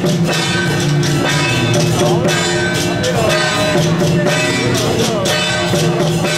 Let's go.